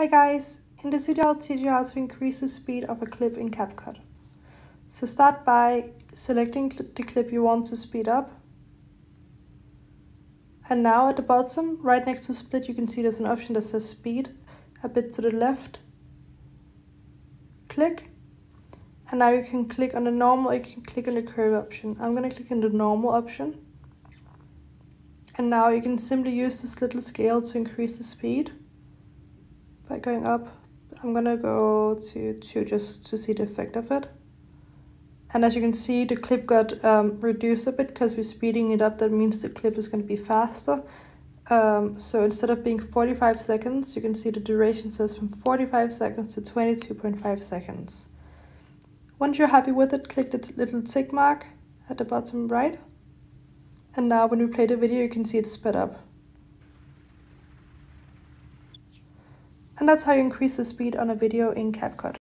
Hi guys, in this video I'll teach you how to increase the speed of a clip in CapCut. So start by selecting the clip you want to speed up. And now at the bottom, right next to split, you can see there's an option that says speed, a bit to the left. Click. And now you can click on the normal, you can click on the curve option. I'm gonna click on the normal option. And now you can simply use this little scale to increase the speed by going up. I'm gonna go to 2 just to see the effect of it. And as you can see, the clip got um, reduced a bit because we're speeding it up. That means the clip is going to be faster. Um, so instead of being 45 seconds, you can see the duration says from 45 seconds to 22.5 seconds. Once you're happy with it, click the little tick mark at the bottom right. And now when we play the video, you can see it's sped up. And that's how you increase the speed on a video in CapCut.